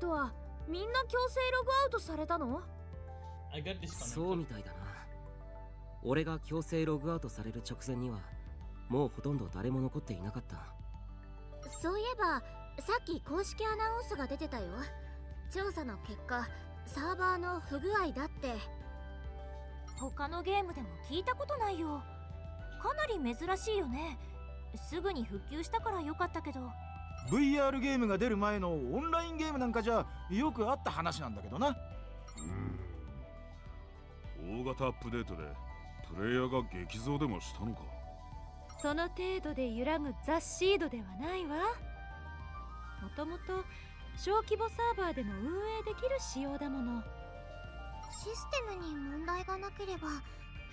人はみんな強制ログアウトされたの？そうみたいだな。俺が強制ログアウトされる直前にはもうほとんど誰も残っていなかった。そういえばさっき公式アナウンスが出てたよ。調査の結果サーバーの不具合だって。他のゲームでも聞いたことないよ。かなり珍しいよね。すぐに復旧したからよかったけど VR ゲームが出る前のオンラインゲームなんかじゃよくあった話なんだけどな。大型アップデートでプレイヤーが激増でもしたのか。その程度で揺らぐザ・シードではないわ。もともと小規模サーバーでも運営できる仕様だもの。システムに問題がなければ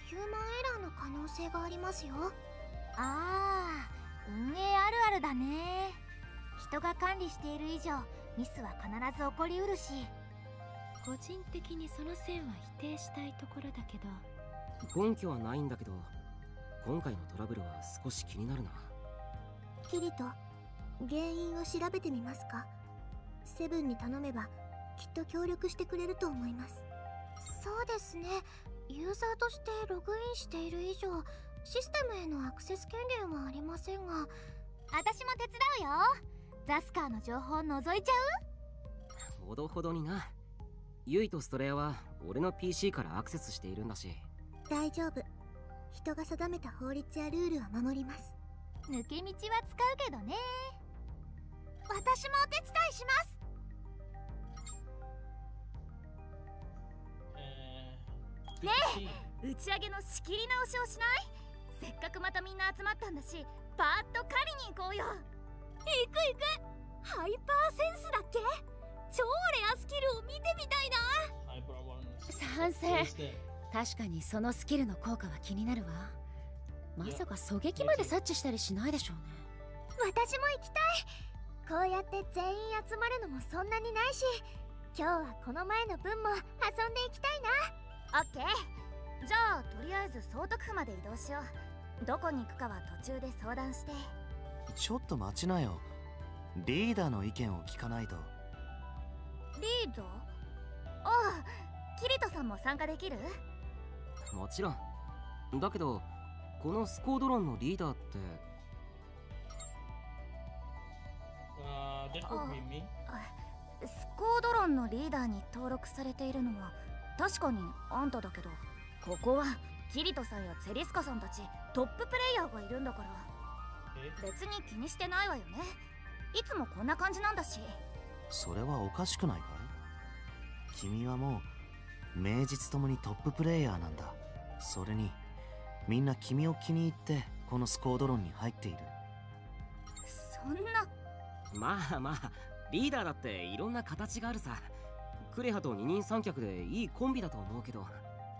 ヒューマンエラーの可能性がありますよ。ああ運営あるあるだね人が管理している以上ミスは必ず起こりうるし。個人的にその線は否定したいところだけど。根拠はないんだけど今回のトラブルは少し気になるな。キリト原因を調べてみますか？セブンに頼めばきっと協力してくれると思います。そうですね。ユーザーとしてログインしている以上システムへのアクセス権限はありませんが。私も手伝うよザスカーの情報を覗いちゃほどほどにな。ユイとストレアは俺の PC からアクセスしているんだし。う大丈夫。人が定めた法律やルールは守ります。抜け道は使うけどね。私もお手伝いします。ね打ち上げの仕切り直しをしない？せっかくまたみんな集まったんだしパーッと狩りに行こうよ行く行く。ハイパーセンスだっけ？超レアスキルを見てみたいな.賛成.確かにそのスキルの効果は気になるわ。まさか狙撃まで察知したりしないでしょうね。私も行きたい。こうやって全員集まるのもそんなにないし今日はこの前の分も遊んでいきたいな。オッケー。じゃあとりあえず総督府まで移動しよう。どこに行くかは途中で相談してちょっと待ちなよ。リーダーの意見を聞かないと。リード？ああキリトさんも参加できる？もちろん。だけどこのスコードロンのリーダーって。Uh, be me. スコードロンのリーダーに登録されているのは確かにあんただけど。ここはキリトさんやツェリスカさんたちトッププレイヤーがいるんだから.別に気にしてないわよね。いつもこんな感じなんだし。それはおかしくないかい？君はもう名実ともにトッププレイヤーなんだ。それにみんな君を気に入ってこのスコードロンに入っている。そんな。まあまあリーダーだっていろんな形があるさ。クレハと二人三脚でいいコンビだと思うけど。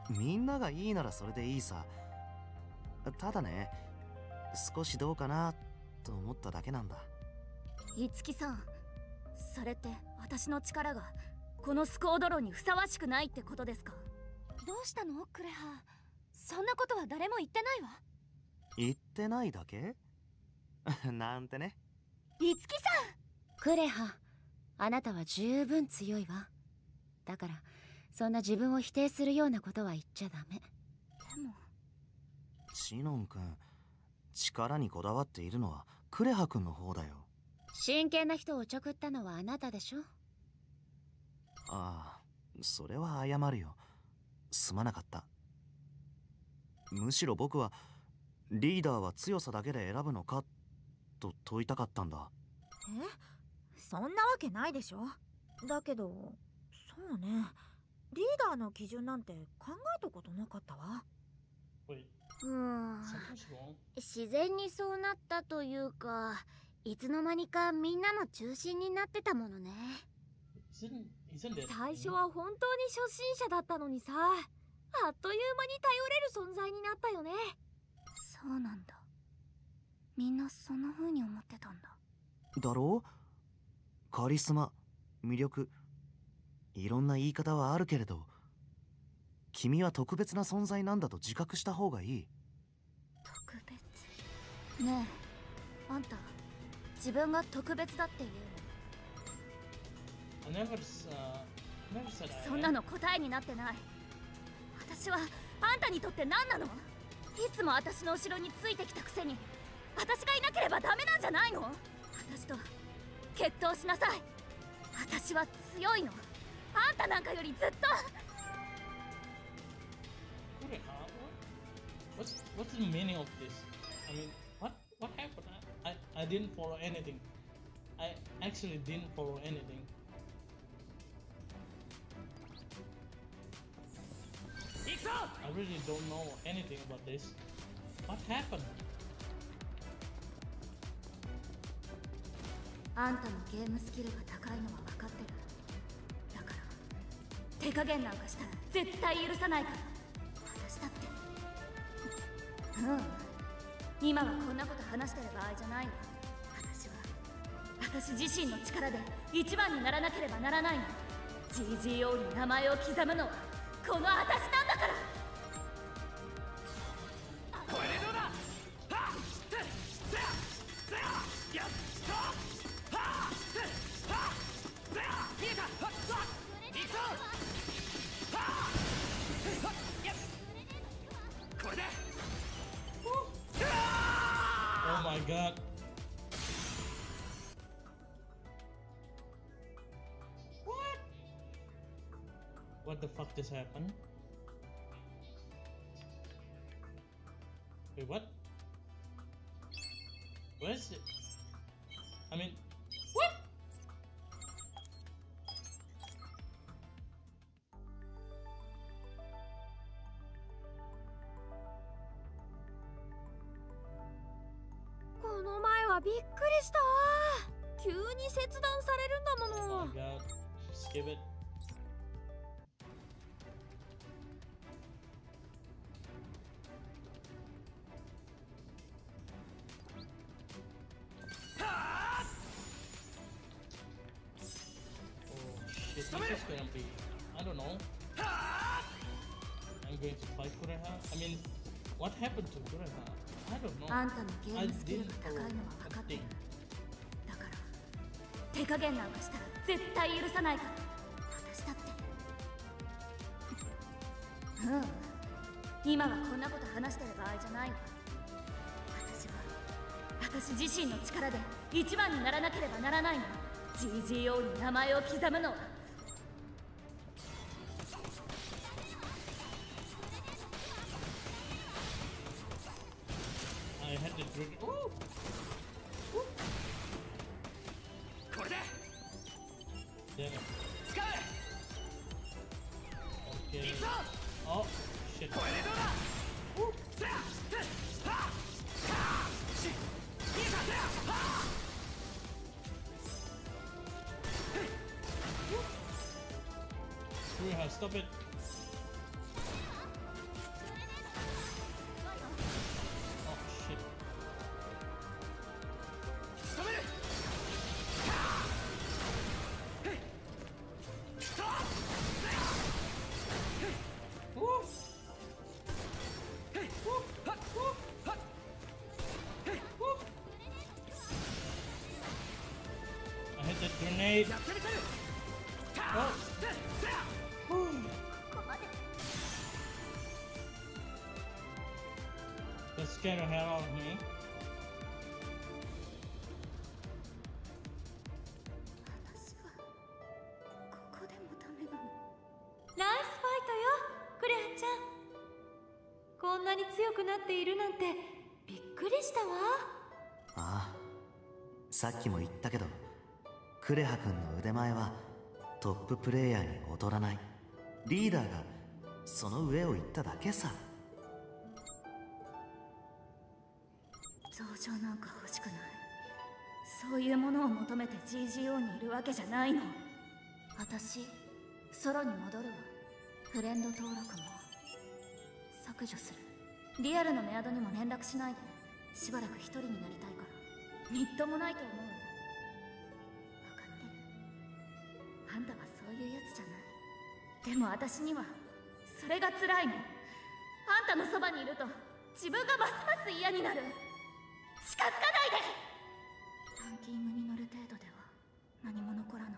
みんながいいならそれでいいさ。ただね少しどうかなと思っただけなんだ。いつきさんそれって私の力がこのスコードロンにふさわしくないってことですか？どうしたの？クレハ。そんなことは誰も言ってないわ。言ってないだけ？なんてね。いつきさクレハあなたは十分強いわ。だからそんな自分を否定するようなことは言っちゃダメ。んでも。シノン君力にこだわっているのはクレハ君の方だよ。真剣な人をおちょくったのはあなたでしょ？ああそれは謝るよ。すまなかった。むしろ僕はリーダーは強さだけで選ぶのかと問いたかったんだ。え？そんなわけないでしょ。だけどそうね。リーダーの基準なんて考えたことなかったわ。Wait, うーん.自然にそうなったというかいつの間にかみんなの中心になってたものね。最初?は本当に初心者だったのにさあっという間に頼れる存在になったよね。そうなんだ。みんなそんな風に思ってたんだ。だろ？うカリスマ魅力いろんな言い方はあるけれど君は特別な存在なんだと自覚した方がいい。特別？ねえ。あんた自分が特別だっていう uh, そんなの答えになってない。私はあんたにとって何なの？いつも私の後ろについてきたくせに。私がいなければダメなんじゃないの？私と決闘しなさい。私は強いの。あんたなんかよりずっと What's what's the meaning of this? I mean, what what happened? I I, I didn't follow anything. I actually didn't follow anything. I really don't know anything about this. What happened? あんたのゲームスキルが高いのは分かってるだから手加減なんかしたら絶対許さないからうん。今はこんなこと話してる場合じゃないの。私は私自身の力で一番にならなければならないの。GGO に名前を刻むのはこの私なんだ God. What? What the fuck just happened? Wait, what? This is be. I don't know. I'm going to fight Kureha. I mean, what happened to Kureha? I don't know. あんたのゲー I ムスキル didn't が高いのは分かってる.だから手加減なんかしたら絶対許さないから私だってうん今はこんなこと話してる場合じゃないわ私は私自身の力で一番にならなければならないの GGO に名前を刻むのは Ooh. くなっているなんてびっくりしたわ。ああさっきも言ったけどクレハ君の腕前はトッププレイヤーに劣らない。リーダーがその上を行っただけさ。増上なんか欲しくない。そういうものを求めて GGO にいるわけじゃないの。私ソロに戻るわ。フレンド登録も削除するリアルのメアドにも連絡しないで。しばらく一人になりたいから。みっともないと思う分かってる。あんたはそういうやつじゃない。でも私にはそれが辛いの。あんたのそばにいると自分がますます嫌になる。近づかないで。ランキングに乗る程度では何も残らない。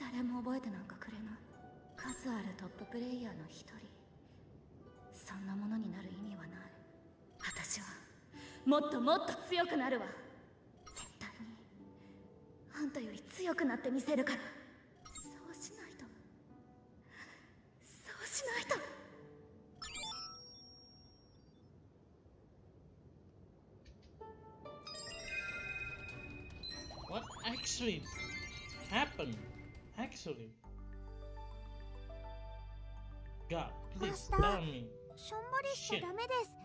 誰も覚えてなんかくれない。数あるトッププレイヤーの一人。そんなものになる意味はない私はもっともっと強くなるわ絶対にあんたより強くなってみせるからそうしないとそうしないと What actually happened? Actually. God, please tell me. しょんぼりしちゃダメです。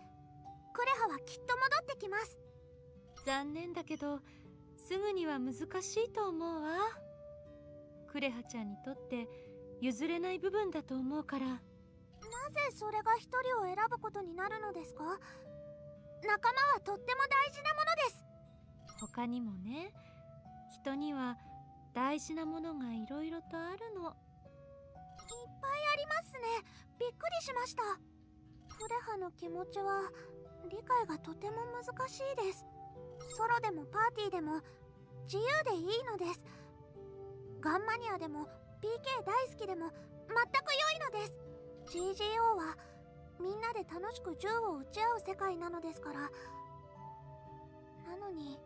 クレハはきっと戻ってきます。残念だけどすぐには難しいと思うわ。クレハちゃんにとって譲れない部分だと思うから。なぜそれが一人を選ぶことになるのですか？仲間はとっても大事なものです。他にもね人には大事なものがいろいろとあるの。いっぱいありますね。びっくりしましたクレハの気持ちは理解がとても難しいです。ソロでもパーティーでも自由でいいのです。ガンマニアでも PK 大好きでも全く良いのです。GGO はみんなで楽しく銃を撃ち合う世界なのですから。なのに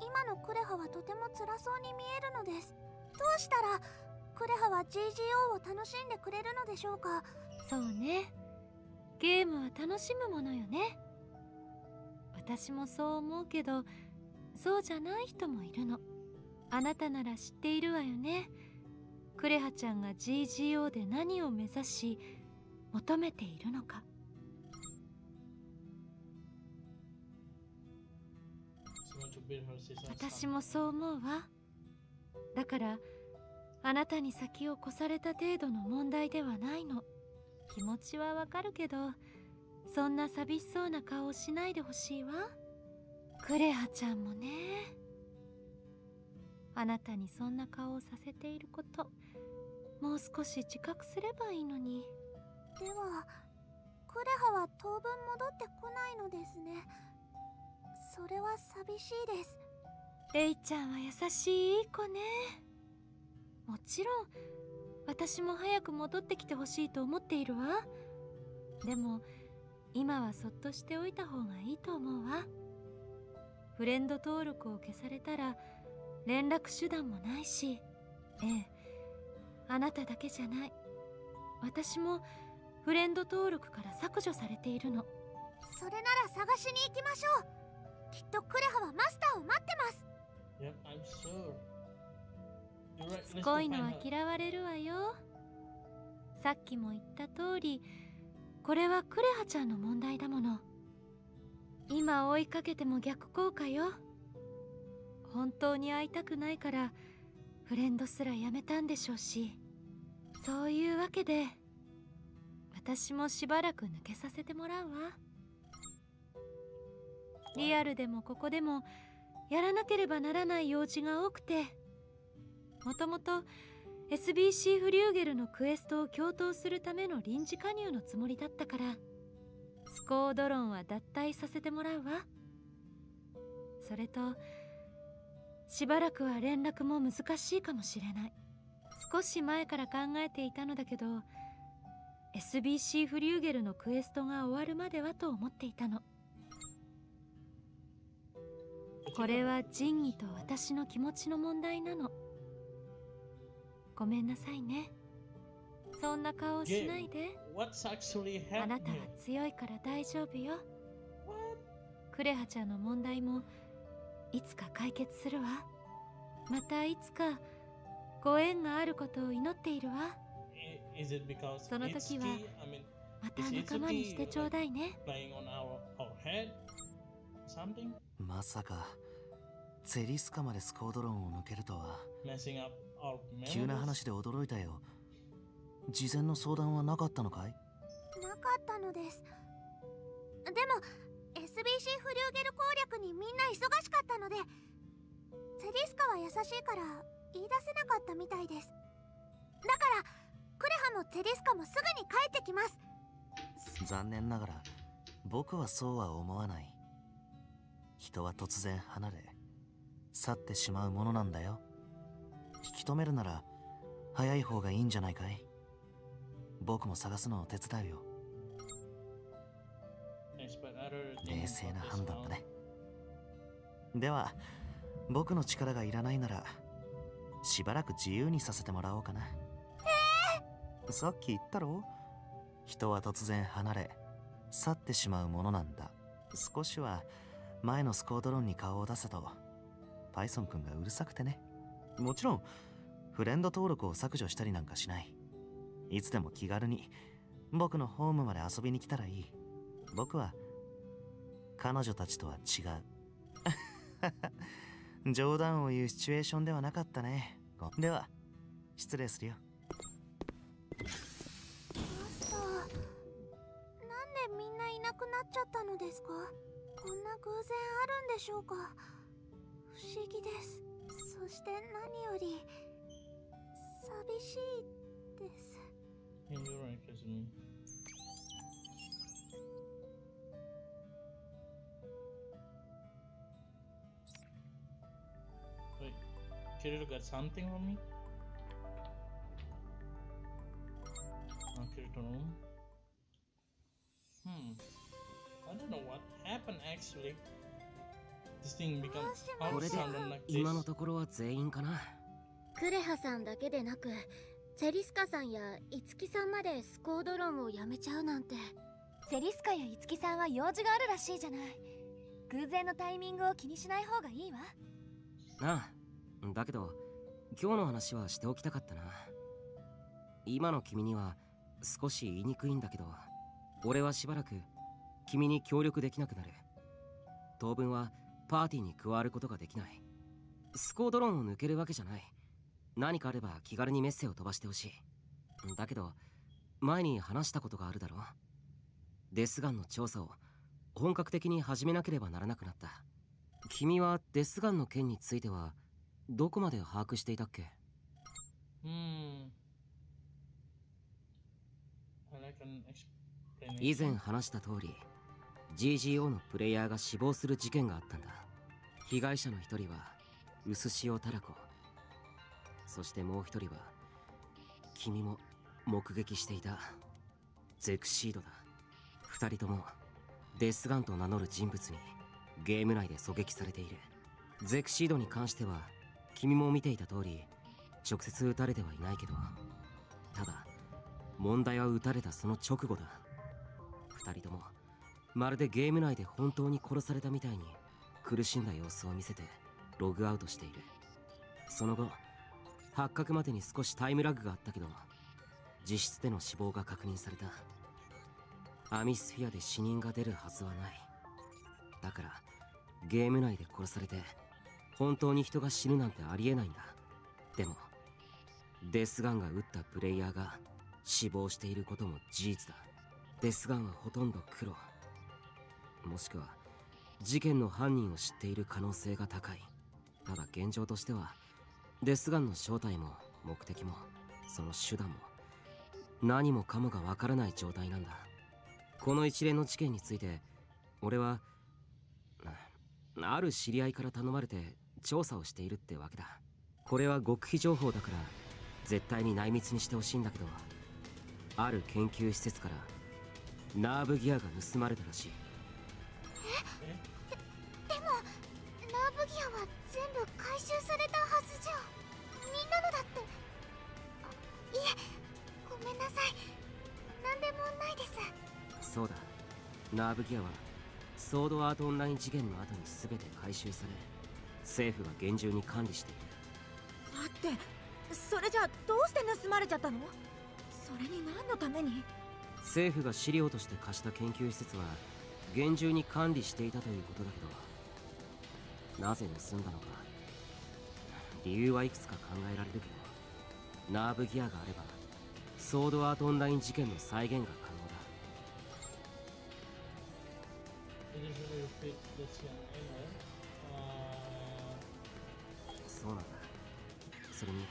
今のクレハはとても辛そうに見えるのです。どうしたらクレハは GGO を楽しんでくれるのでしょうか？そうね。ゲームは楽しむものよね。私もそう思うけどそうじゃない人もいるの。あなたなら知っているわよね。クレハちゃんが GGO で何を目指し求めているのか.私もそう思うわ。だからあなたに先を越された程度の問題ではないの気持ちはわかるけどそんな寂しそうな顔をしないでほしいわ。クレハちゃんもね。あなたにそんな顔をさせていることもう少し自覚すればいいのに。ではクレハは当分戻ってこないのですね。それは寂しいです。レイちゃんは優しい子ね。もちろん私も早く戻ってきてほしいと思っているわ。でも今はそっとしておいた方がいいと思うわ。フレンド登録を消されたら連絡手段もないし。ええ。あなただけじゃない。私もフレンド登録から削除されているの。それなら探しに行きましょう。きっとクレハはマスターを待ってます。Yep, しつこいのは嫌われるわよ。さっきも言った通りこれはクレハちゃんの問題だもの。今追いかけても逆効果よ。本当に会いたくないからフレンドすらやめたんでしょうし。そういうわけで私もしばらく抜けさせてもらうわ。リアルでもここでもやらなければならない用事が多くてもともと SBC フリューゲルのクエストを共闘するための臨時加入のつもりだったからスコードロンは脱退させてもらうわ。それとしばらくは連絡も難しいかもしれない。少し前から考えていたのだけど SBC フリューゲルのクエストが終わるまではと思っていたの。これは仁義と私の気持ちの問題なの。ごめんなさいね。そんな顔しないで。あなた?は強いから大丈夫よ。クレハちゃんの問題もいつか解決するわ。またいつかご縁があることを祈っているわ。その時はまた仲間にしてちょうだいね?まさかゼリスカまでスコードロンを抜けるとは急な?話で驚いたよ。事前の相談はなかったのかい？なかったのです。でも SBC フリューゲル攻略にみんな忙しかったのでゼリスカは優しいから言い出せなかったみたいです。だからクレハもゼリスカもすぐに帰ってきます。残念ながら僕はそうは思わない。人は突然離れ去ってしまうものなんだよ引き止めるなら早い方がいいんじゃないかい？僕も探すのを手伝うよ。冷静な判断だね。では僕の力がいらないならしばらく自由にさせてもらおうかな。えさっき言ったろ？人は突然離れ去ってしまうものなんだ。少しは前のスコードロンに顔を出せと。パイソン君がうるさくてね。もちろんフレンド登録を削除したりなんかしない。いつでも気軽に僕のホームまで遊びに来たらいい。僕は彼女たちとは違う。冗談を言うシチュエーションではなかったね。では失礼するよ。マスターなんでみんないなくなっちゃったのですか？こんな偶然あるんでしょうか？不思議です。そして何より寂しいです Yeah, you're right, Kazumi. Wait, Kirito got something from me? Oh, Kirito no. Hmm. I don't know what happened actually. これで今の.ところは全員かな？クレハさんだけでなくセリスカさんやイツキさんまでスコードロンをやめちゃうなんて。セリスカやイツキさんは用事があるらしいじゃない。偶然のタイミングを気にしない方がいいわ。ああだけど今日の話はしておきたかったな。今の君には少し言いにくいんだけど俺はしばらく君に協力できなくなる。当分はパーティーに加わることができない。スコードロンを抜けるわけじゃない。何かあれば気軽にメッセを飛ばしてほしい。だけど前に話したことがあるだろデスガンの調査を本格的に始めなければならなくなった。君はデスガンの件についてはどこまで把握していたっけ？Hmm. Like an explanation. 以前話した通り GGO のプレイヤーが死亡する事件があったんだ。被害者の一人は薄塩タラコそしてもう一人は君も目撃していたゼクシードだ。二人ともデスガンと名乗る人物にゲーム内で狙撃されている。ゼクシードに関しては君も見ていた通り直接撃たれてはいないけどただ問題は撃たれたその直後だ。二人ともまるでゲーム内で本当に殺されたみたいに苦しんだ様子を見せてログアウトしている。その後発覚までに少しタイムラグがあったけど実質での死亡が確認された。アミスフィアで死人が出るはずはない。だからゲーム内で殺されて本当に人が死ぬなんてありえないんだ。でもデスガンが撃ったプレイヤーが死亡していることも事実だ。デスガンはほとんど黒。もしくは事件の犯人を知っている可能性が高い。ただ現状としてはデスガンの正体も目的もその手段も何もかもがわからない状態なんだ。この一連の事件について俺はある知り合いから頼まれて調査をしているってわけだ。これは極秘情報だから絶対に内密にしてほしいんだけどある研究施設からナーブギアが盗まれたらしい。部回収されたはずじゃ。みんなのだって。あいえごめんなさい。何でもないです。そうだ。ナーブギアはソードアートオンライン事件の後に全て回収され政府が厳重に管理している。だってそれじゃあどうして盗まれちゃったの？それに何のために？政府が資料として貸した研究施設は厳重に管理していたということだけどなぜ盗んだのか理由はいくつか考えられるけどナーブギアがあればソードアートオンライン事件の再現が可能だ. Uh, そうなんだ。それに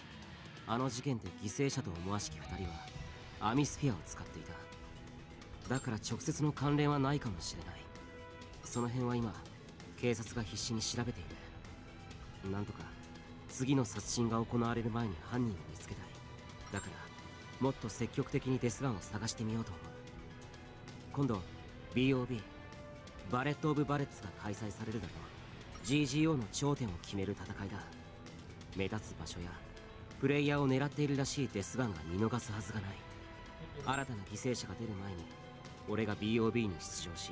あの事件で犠牲者と思わしき2人はアミスフィアを使っていた。だから直接の関連はないかもしれない。その辺は今警察が必死に調べている。なんとか次の殺人が行われる前に犯人を見つけたい。だからもっと積極的にデスガンを探してみようと思う。今度 BOB バレット・オブ・バレッツが開催されるだろう。GGO の頂点を決める戦いだ。目立つ場所やプレイヤーを狙っているらしいデスガンが見逃すはずがない。新たな犠牲者が出る前に俺が BOB に出場し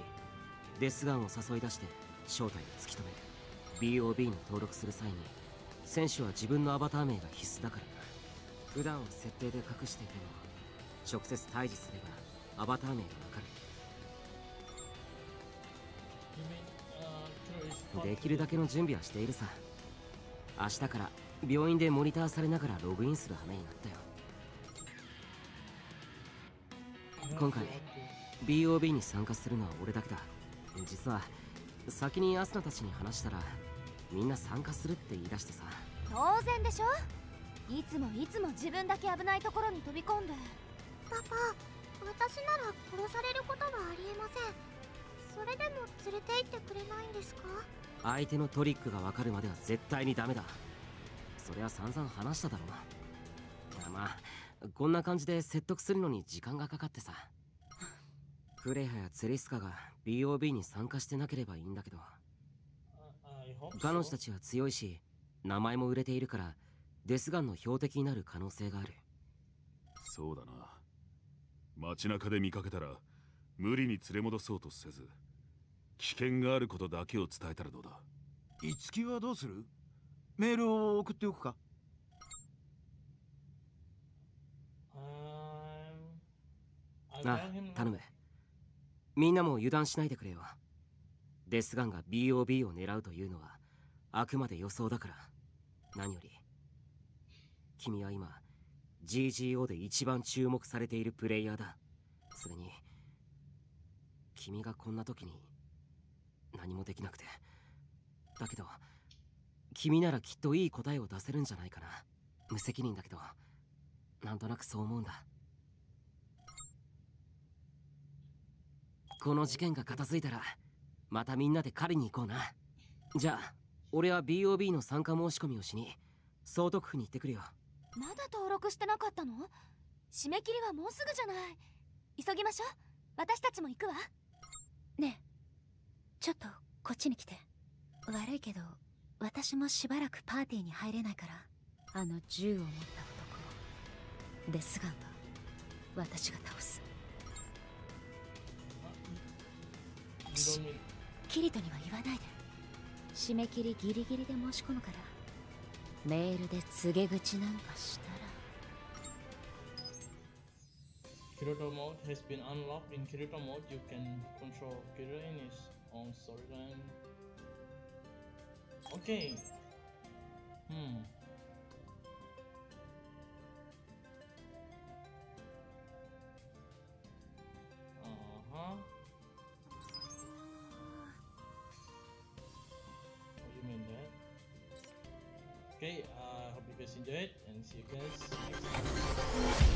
デスガンを誘い出して正体を突き止める。BOB に登録する際に選手は自分のアバター名が必須だからな。普段は設定で隠していても直接対峙すればアバター名がわかる。mean, uh, できるだけの準備はしているさ。明日から病院でモニターされながらログインする羽目になったよ?今回 BOB に参加するのは俺だけだ。実は先にアスナたちに話したらみんな参加するって言い出してさ。当然でしょ？いつもいつも自分だけ危ないところに飛び込んで。パパ私なら殺されることはありえません。それでも連れて行ってくれないんですか？相手のトリックが分かるまでは絶対にダメだ。それは散々話しただろう。まあこんな感じで説得するのに時間がかかってさ。クレハやツェリスカが BOB に参加してなければいいんだけど彼女.たちは強いし名前も売れているからデスガンの標的になる可能性がある。そうだな。街中で見かけたら無理に連れ戻そうとせず危険があることだけを伝えたらどうだ？いつきはどうする？メールを送っておくか。Um, あ him 頼む。みんなも油断しないでくれよデスガンが BOB を狙うというのはあくまで予想だから。何より。君は今 GGO で一番注目されているプレイヤーだ。それに君がこんな時に何もできなくて。だけど君ならきっといい答えを出せるんじゃないかな。無責任だけどなんとなくそう思うんだ。この事件が片付いたらまたみんなで狩りに行こうな。じゃあ俺は BOB の参加申し込みをしに総督府に行ってくるよ。まだ登録してなかったの？締め切りはもうすぐじゃない。急ぎましょう。私たちも行くわ。ねえちょっとこっちに来て。悪いけど私もしばらくパーティーに入れないからあの銃を持った男。をデスガンは私が倒すキリトには言わないで。締め切りギリギリで申し込むから。メールで告げ口なんかしたら。キルトモード has been unlocked in キルトモード you can control キルトインスオンソルガン OK うん、hmm. Okay. Uh, hope you guys enjoyed and see you guys next time.